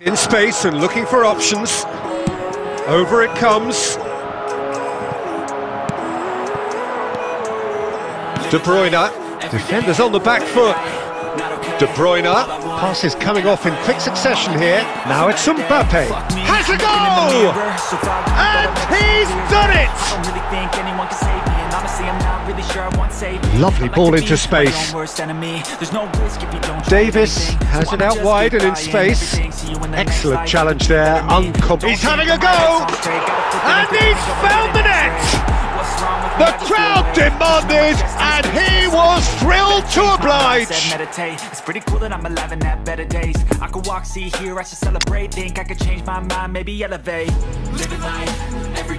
In space and looking for options. Over it comes. De Bruyne, defenders on the back foot. De Bruyne, passes coming off in quick succession here. Now it's Mbappe. Has a goal! And he's done it! Lovely ball into space. Davis has it out wide and in space. Excellent challenge there. Uncom he's having a go! And he's found the net! The crowd demanded, and he was thrilled to oblige. Said meditate. It's pretty cool that I'm alive and have better days. I could walk, see, here, I should celebrate. Think I could change my mind, maybe elevate. Living life every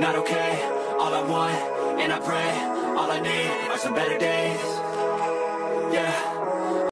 not okay. All I want, and I pray All I need are some better days. Yeah.